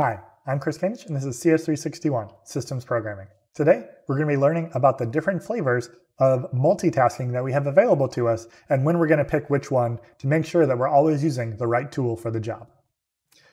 Hi, I'm Chris Kanich, and this is CS361 Systems Programming. Today, we're going to be learning about the different flavors of multitasking that we have available to us and when we're going to pick which one to make sure that we're always using the right tool for the job.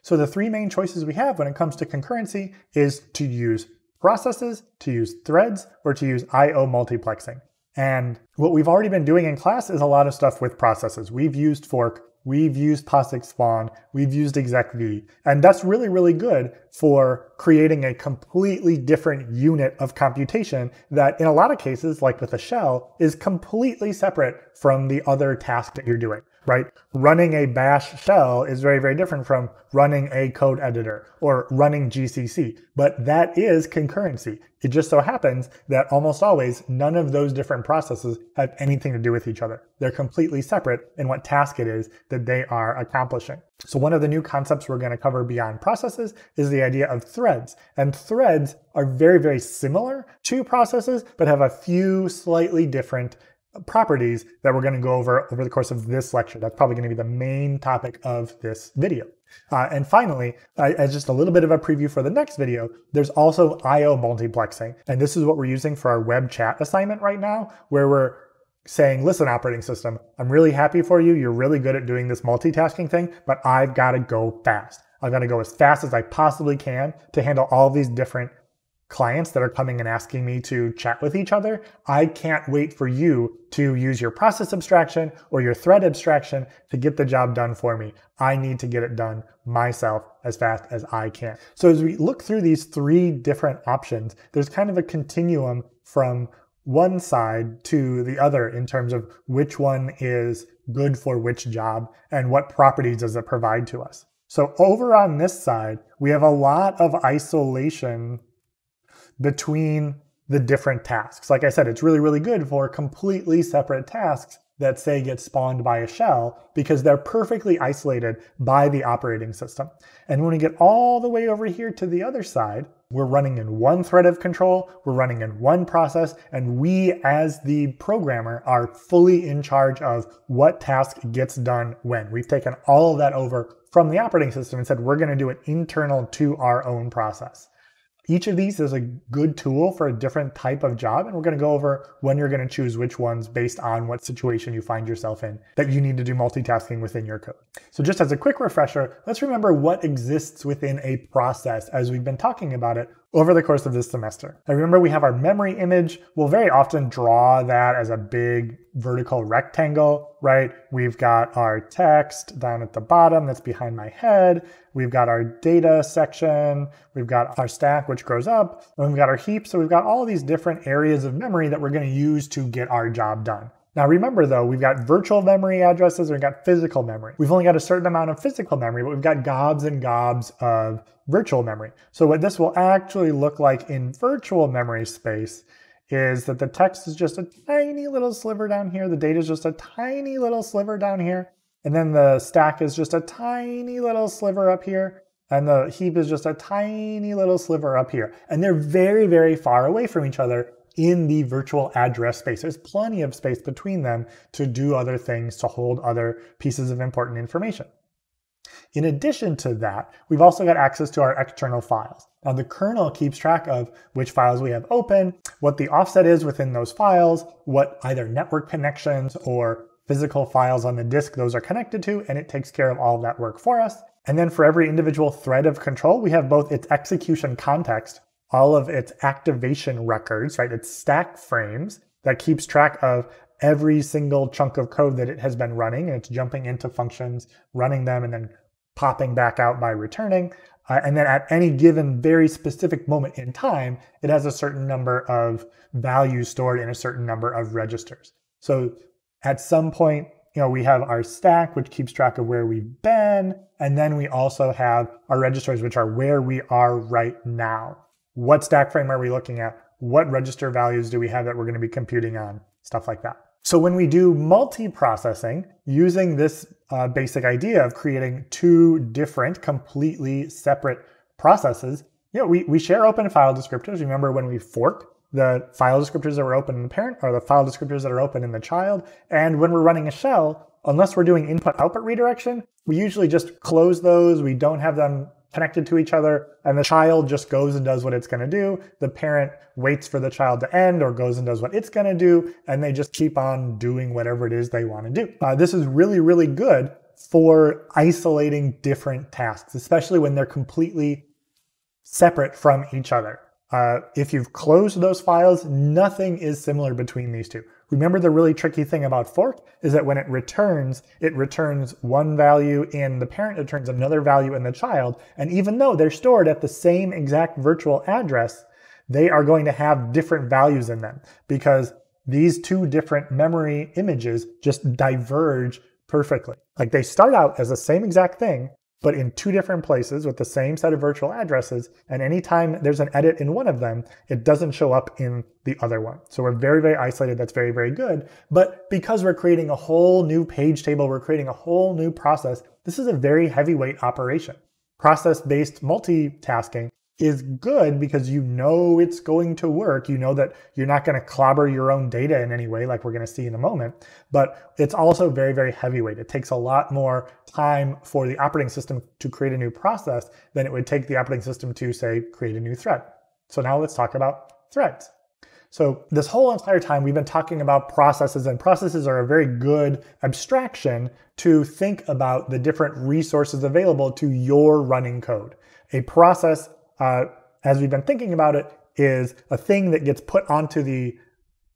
So the three main choices we have when it comes to concurrency is to use processes, to use threads, or to use I.O. multiplexing. And what we've already been doing in class is a lot of stuff with processes. We've used fork, We've used POSIX spawn, we've used execv, and that's really, really good for creating a completely different unit of computation that in a lot of cases, like with a shell, is completely separate from the other task that you're doing right? Running a bash shell is very, very different from running a code editor or running GCC, but that is concurrency. It just so happens that almost always none of those different processes have anything to do with each other. They're completely separate in what task it is that they are accomplishing. So one of the new concepts we're going to cover beyond processes is the idea of threads. And threads are very, very similar to processes, but have a few slightly different properties that we're going to go over over the course of this lecture. That's probably going to be the main topic of this video. Uh, and finally, uh, as just a little bit of a preview for the next video, there's also I.O. multiplexing. And this is what we're using for our web chat assignment right now, where we're saying, listen, operating system, I'm really happy for you. You're really good at doing this multitasking thing, but I've got to go fast. I've got to go as fast as I possibly can to handle all these different clients that are coming and asking me to chat with each other. I can't wait for you to use your process abstraction or your thread abstraction to get the job done for me. I need to get it done myself as fast as I can. So as we look through these three different options, there's kind of a continuum from one side to the other in terms of which one is good for which job and what properties does it provide to us. So over on this side, we have a lot of isolation between the different tasks. Like I said, it's really, really good for completely separate tasks that say get spawned by a shell because they're perfectly isolated by the operating system. And when we get all the way over here to the other side, we're running in one thread of control, we're running in one process, and we as the programmer are fully in charge of what task gets done when. We've taken all of that over from the operating system and said we're going to do it internal to our own process. Each of these is a good tool for a different type of job, and we're going to go over when you're going to choose which ones based on what situation you find yourself in that you need to do multitasking within your code. So just as a quick refresher, let's remember what exists within a process as we've been talking about it over the course of this semester. Now remember we have our memory image. We'll very often draw that as a big vertical rectangle, right? We've got our text down at the bottom that's behind my head. We've got our data section. We've got our stack, which grows up. And we've got our heap. So we've got all these different areas of memory that we're going to use to get our job done. Now remember though, we've got virtual memory addresses and we've got physical memory. We've only got a certain amount of physical memory, but we've got gobs and gobs of virtual memory. So what this will actually look like in virtual memory space is that the text is just a tiny little sliver down here. The data is just a tiny little sliver down here. And then the stack is just a tiny little sliver up here. And the heap is just a tiny little sliver up here. And they're very, very far away from each other in the virtual address space. There's plenty of space between them to do other things, to hold other pieces of important information. In addition to that, we've also got access to our external files. Now the kernel keeps track of which files we have open, what the offset is within those files, what either network connections or physical files on the disk those are connected to, and it takes care of all of that work for us. And then for every individual thread of control, we have both its execution context, all of its activation records, right? Its stack frames that keeps track of every single chunk of code that it has been running. And it's jumping into functions, running them, and then popping back out by returning. Uh, and then at any given very specific moment in time, it has a certain number of values stored in a certain number of registers. So at some point, you know, we have our stack, which keeps track of where we've been. And then we also have our registers, which are where we are right now. What stack frame are we looking at? What register values do we have that we're going to be computing on? Stuff like that. So when we do multiprocessing using this uh, basic idea of creating two different, completely separate processes, you know, we, we share open file descriptors. Remember when we fork the file descriptors that were open in the parent are the file descriptors that are open in the child. And when we're running a shell, unless we're doing input output redirection, we usually just close those. We don't have them connected to each other, and the child just goes and does what it's going to do. The parent waits for the child to end or goes and does what it's going to do, and they just keep on doing whatever it is they want to do. Uh, this is really, really good for isolating different tasks, especially when they're completely separate from each other. Uh, if you've closed those files, nothing is similar between these two. Remember the really tricky thing about fork is that when it returns, it returns one value in the parent, it returns another value in the child. And even though they're stored at the same exact virtual address, they are going to have different values in them because these two different memory images just diverge perfectly. Like they start out as the same exact thing, but in two different places with the same set of virtual addresses. And anytime there's an edit in one of them, it doesn't show up in the other one. So we're very, very isolated. That's very, very good. But because we're creating a whole new page table, we're creating a whole new process. This is a very heavyweight operation. Process-based multitasking is good because you know it's going to work. You know that you're not going to clobber your own data in any way, like we're going to see in a moment. But it's also very, very heavyweight. It takes a lot more time for the operating system to create a new process than it would take the operating system to, say, create a new thread. So now let's talk about threads. So this whole entire time we've been talking about processes and processes are a very good abstraction to think about the different resources available to your running code. A process uh, as we've been thinking about it, is a thing that gets put onto the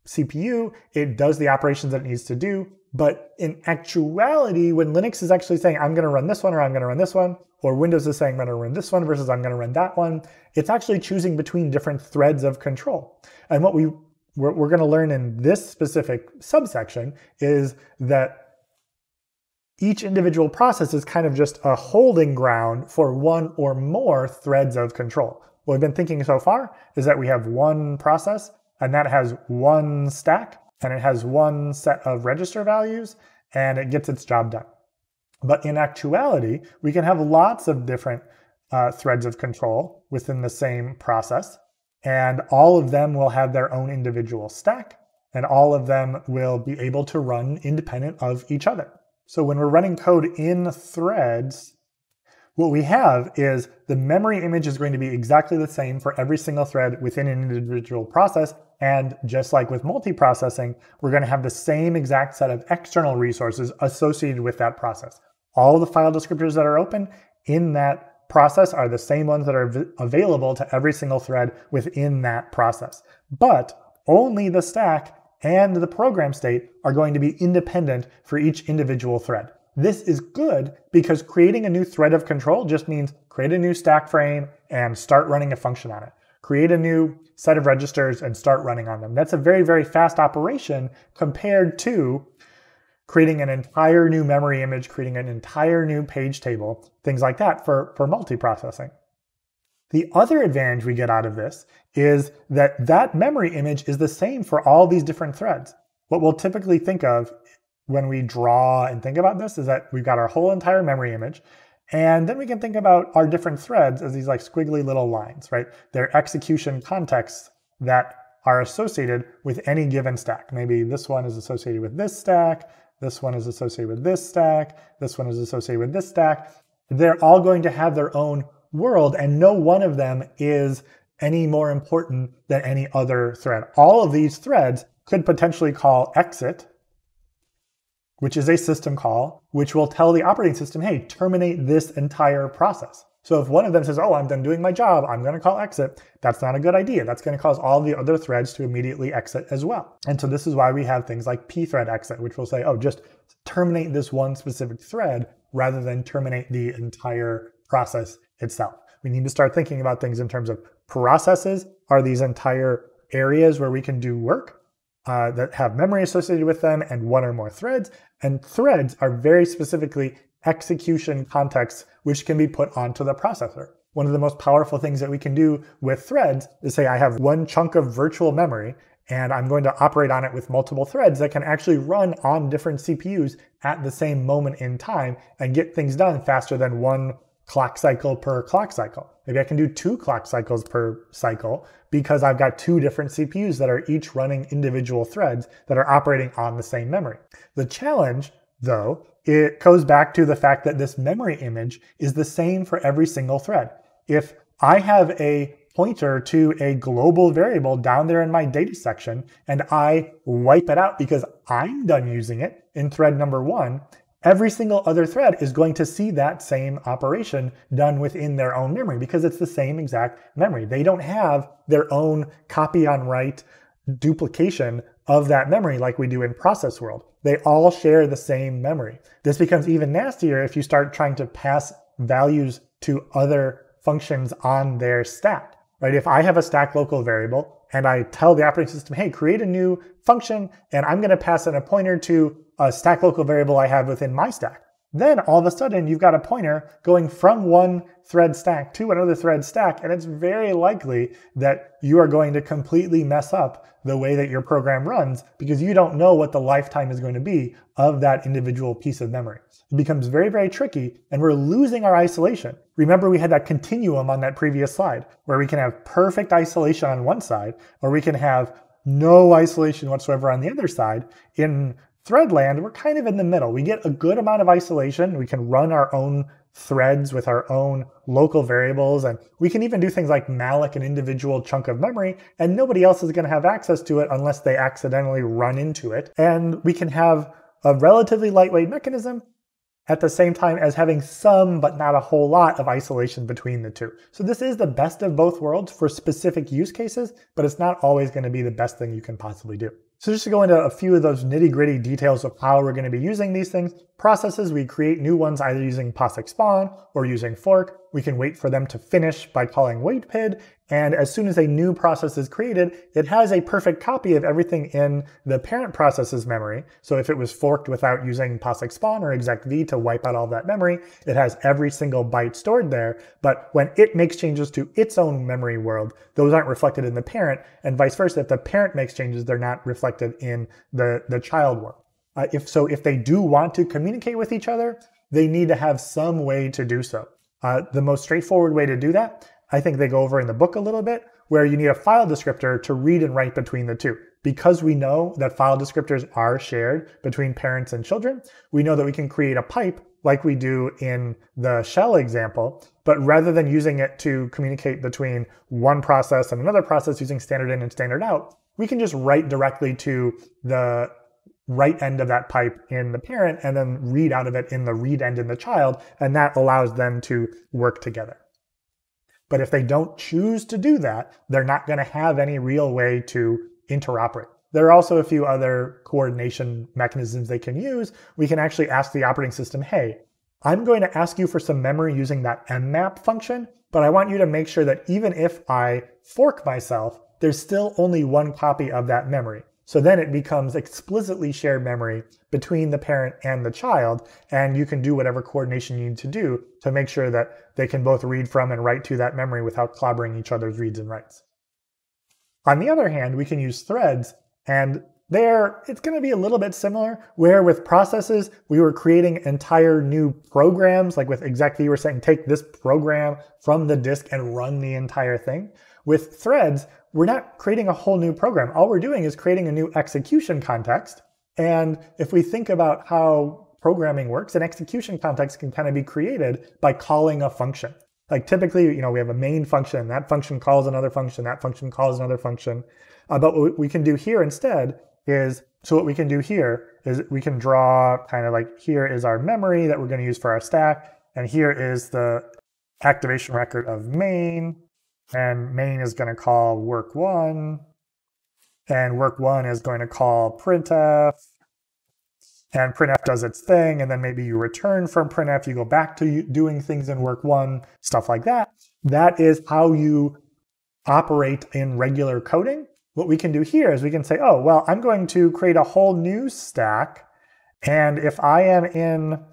CPU. It does the operations that it needs to do. But in actuality, when Linux is actually saying, I'm going to run this one or I'm going to run this one, or Windows is saying, I'm going to run this one versus I'm going to run that one, it's actually choosing between different threads of control. And what we, we're, we're going to learn in this specific subsection is that each individual process is kind of just a holding ground for one or more threads of control. What we've been thinking so far is that we have one process and that has one stack and it has one set of register values and it gets its job done. But in actuality, we can have lots of different uh, threads of control within the same process, and all of them will have their own individual stack, and all of them will be able to run independent of each other. So when we're running code in threads, what we have is the memory image is going to be exactly the same for every single thread within an individual process. And just like with multiprocessing, we're going to have the same exact set of external resources associated with that process. All the file descriptors that are open in that process are the same ones that are available to every single thread within that process. But only the stack and the program state are going to be independent for each individual thread. This is good because creating a new thread of control just means create a new stack frame and start running a function on it. Create a new set of registers and start running on them. That's a very, very fast operation compared to creating an entire new memory image, creating an entire new page table, things like that for, for multiprocessing. The other advantage we get out of this is that that memory image is the same for all these different threads. What we'll typically think of when we draw and think about this is that we've got our whole entire memory image, and then we can think about our different threads as these like squiggly little lines, right? They're execution contexts that are associated with any given stack. Maybe this one is associated with this stack, this one is associated with this stack, this one is associated with this stack. They're all going to have their own world, and no one of them is any more important than any other thread. All of these threads could potentially call exit, which is a system call, which will tell the operating system, hey, terminate this entire process. So if one of them says, oh, I'm done doing my job, I'm going to call exit, that's not a good idea. That's going to cause all the other threads to immediately exit as well. And so this is why we have things like pthread exit, which will say, oh, just terminate this one specific thread rather than terminate the entire process itself. We need to start thinking about things in terms of processes are these entire areas where we can do work uh, that have memory associated with them and one or more threads. And threads are very specifically execution contexts which can be put onto the processor. One of the most powerful things that we can do with threads is say I have one chunk of virtual memory and I'm going to operate on it with multiple threads that can actually run on different CPUs at the same moment in time and get things done faster than one clock cycle per clock cycle. Maybe I can do two clock cycles per cycle because I've got two different CPUs that are each running individual threads that are operating on the same memory. The challenge, though, it goes back to the fact that this memory image is the same for every single thread. If I have a pointer to a global variable down there in my data section and I wipe it out because I'm done using it in thread number one, every single other thread is going to see that same operation done within their own memory because it's the same exact memory. They don't have their own copy on write duplication of that memory like we do in process world. They all share the same memory. This becomes even nastier if you start trying to pass values to other functions on their stack, right? If I have a stack local variable and I tell the operating system, hey, create a new function and I'm going to pass in a pointer to a stack local variable I have within my stack. Then all of a sudden you've got a pointer going from one thread stack to another thread stack, and it's very likely that you are going to completely mess up the way that your program runs because you don't know what the lifetime is going to be of that individual piece of memory. It becomes very, very tricky, and we're losing our isolation. Remember, we had that continuum on that previous slide where we can have perfect isolation on one side, or we can have no isolation whatsoever on the other side. In Threadland, we're kind of in the middle. We get a good amount of isolation. We can run our own threads with our own local variables, and we can even do things like malloc an individual chunk of memory, and nobody else is going to have access to it unless they accidentally run into it. And we can have a relatively lightweight mechanism at the same time as having some, but not a whole lot, of isolation between the two. So this is the best of both worlds for specific use cases, but it's not always going to be the best thing you can possibly do. So just to go into a few of those nitty gritty details of how we're going to be using these things, processes, we create new ones either using POSIX spawn or using fork. We can wait for them to finish by calling waitpid. And as soon as a new process is created, it has a perfect copy of everything in the parent process's memory. So if it was forked without using POSIX spawn or execv to wipe out all that memory, it has every single byte stored there. But when it makes changes to its own memory world, those aren't reflected in the parent and vice versa. If the parent makes changes, they're not reflected in the, the child world. Uh, if so, if they do want to communicate with each other, they need to have some way to do so. Uh, the most straightforward way to do that, I think they go over in the book a little bit, where you need a file descriptor to read and write between the two. Because we know that file descriptors are shared between parents and children, we know that we can create a pipe like we do in the shell example, but rather than using it to communicate between one process and another process using standard in and standard out, we can just write directly to the right end of that pipe in the parent and then read out of it in the read end in the child, and that allows them to work together. But if they don't choose to do that, they're not going to have any real way to interoperate. There are also a few other coordination mechanisms they can use. We can actually ask the operating system, hey, I'm going to ask you for some memory using that mmap function, but I want you to make sure that even if I fork myself, there's still only one copy of that memory. So then it becomes explicitly shared memory between the parent and the child, and you can do whatever coordination you need to do to make sure that they can both read from and write to that memory without clobbering each other's reads and writes. On the other hand, we can use threads, and there it's going to be a little bit similar, where with processes, we were creating entire new programs, like with execv, we were saying take this program from the disk and run the entire thing. With threads, we're not creating a whole new program. All we're doing is creating a new execution context. And if we think about how programming works, an execution context can kind of be created by calling a function. Like typically, you know, we have a main function, that function calls another function, that function calls another function. Uh, but what we can do here instead is, so what we can do here is we can draw kind of like here is our memory that we're going to use for our stack. And here is the activation record of main. And main is going to call work one. And work one is going to call printf. And printf does its thing. And then maybe you return from printf, you go back to doing things in work one, stuff like that. That is how you operate in regular coding. What we can do here is we can say, oh, well, I'm going to create a whole new stack. And if I am in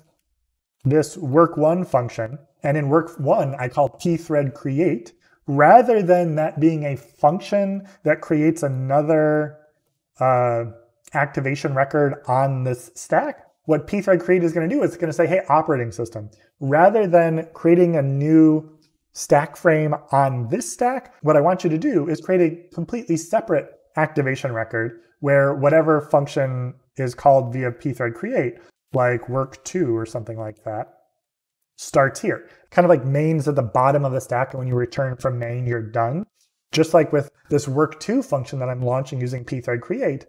this work one function, and in work one, I call pthread create, rather than that being a function that creates another uh, activation record on this stack, what pthread create is going to do is it's going to say, hey, operating system, rather than creating a new stack frame on this stack, what I want you to do is create a completely separate activation record where whatever function is called via pthread create like work two or something like that, starts here. Kind of like main's at the bottom of the stack, and when you return from main, you're done. Just like with this work two function that I'm launching using pthread create,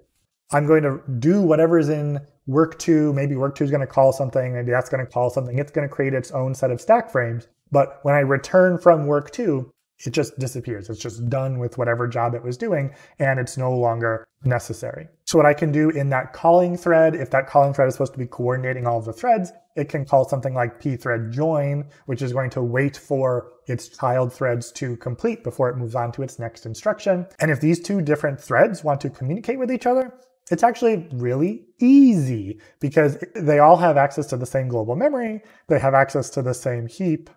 I'm going to do whatever's in work two. Maybe work two is going to call something, maybe that's going to call something. It's going to create its own set of stack frames. But when I return from work two, it just disappears. It's just done with whatever job it was doing, and it's no longer necessary. So what I can do in that calling thread, if that calling thread is supposed to be coordinating all of the threads, it can call something like pthread join, which is going to wait for its child threads to complete before it moves on to its next instruction. And if these two different threads want to communicate with each other, it's actually really easy because they all have access to the same global memory. They have access to the same heap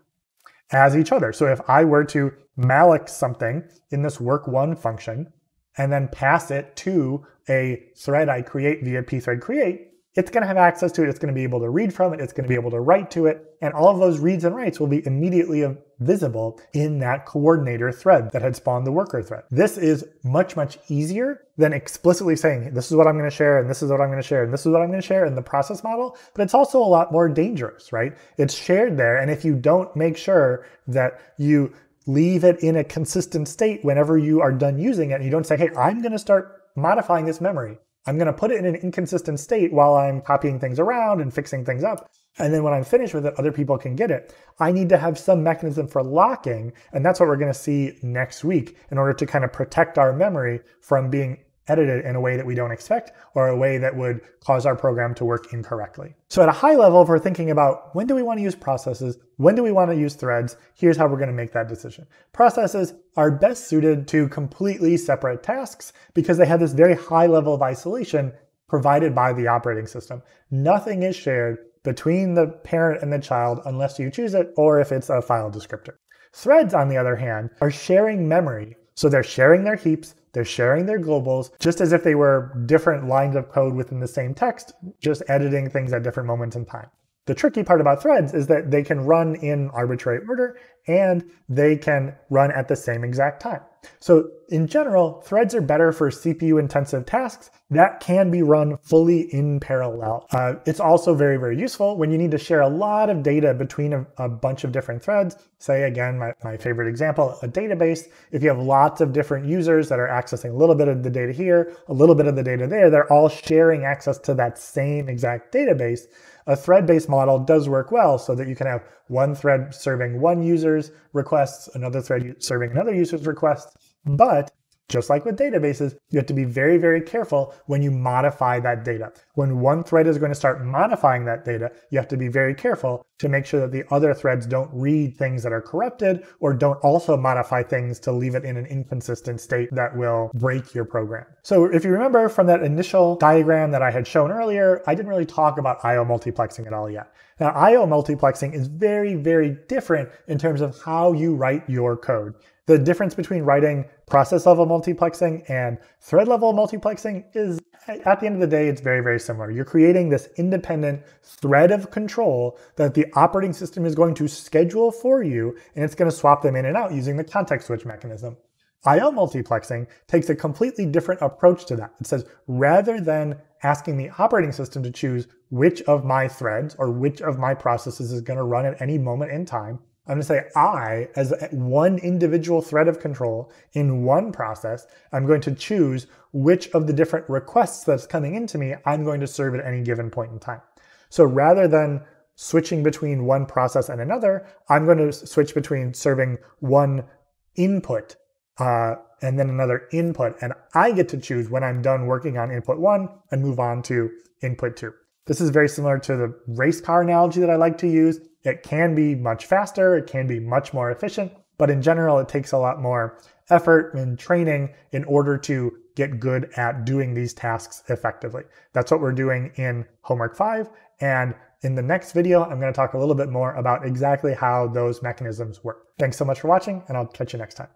as each other. So if I were to malloc something in this work one function and then pass it to a thread I create via pthread create, it's going to have access to it. It's going to be able to read from it. It's going to be able to write to it. And all of those reads and writes will be immediately visible in that coordinator thread that had spawned the worker thread. This is much, much easier than explicitly saying, this is what I'm going to share, and this is what I'm going to share, and this is what I'm going to share in the process model. But it's also a lot more dangerous, right? It's shared there. And if you don't make sure that you leave it in a consistent state whenever you are done using it, and you don't say, hey, I'm going to start modifying this memory I'm going to put it in an inconsistent state while I'm copying things around and fixing things up. And then when I'm finished with it, other people can get it. I need to have some mechanism for locking. And that's what we're going to see next week in order to kind of protect our memory from being edited in a way that we don't expect or a way that would cause our program to work incorrectly. So at a high level, if we're thinking about when do we want to use processes, when do we want to use threads, here's how we're going to make that decision. Processes are best suited to completely separate tasks because they have this very high level of isolation provided by the operating system. Nothing is shared between the parent and the child unless you choose it or if it's a file descriptor. Threads, on the other hand, are sharing memory. So they're sharing their heaps, they're sharing their globals just as if they were different lines of code within the same text, just editing things at different moments in time. The tricky part about threads is that they can run in arbitrary order and they can run at the same exact time. So in general, threads are better for CPU intensive tasks that can be run fully in parallel. Uh, it's also very, very useful when you need to share a lot of data between a, a bunch of different threads. Say again, my, my favorite example, a database. If you have lots of different users that are accessing a little bit of the data here, a little bit of the data there, they're all sharing access to that same exact database. A thread-based model does work well so that you can have one thread serving one user's requests, another thread serving another user's requests, but just like with databases, you have to be very, very careful when you modify that data. When one thread is going to start modifying that data, you have to be very careful to make sure that the other threads don't read things that are corrupted or don't also modify things to leave it in an inconsistent state that will break your program. So if you remember from that initial diagram that I had shown earlier, I didn't really talk about IO multiplexing at all yet. Now, IO multiplexing is very, very different in terms of how you write your code. The difference between writing process level multiplexing and thread level multiplexing is at the end of the day, it's very, very similar. You're creating this independent thread of control that the operating system is going to schedule for you, and it's going to swap them in and out using the context switch mechanism. IO multiplexing takes a completely different approach to that. It says rather than asking the operating system to choose which of my threads or which of my processes is going to run at any moment in time, I'm going to say I, as one individual thread of control in one process, I'm going to choose which of the different requests that's coming into me I'm going to serve at any given point in time. So rather than switching between one process and another, I'm going to switch between serving one input uh, and then another input. And I get to choose when I'm done working on input one and move on to input two. This is very similar to the race car analogy that I like to use. It can be much faster, it can be much more efficient, but in general, it takes a lot more effort and training in order to get good at doing these tasks effectively. That's what we're doing in homework five. And in the next video, I'm going to talk a little bit more about exactly how those mechanisms work. Thanks so much for watching, and I'll catch you next time.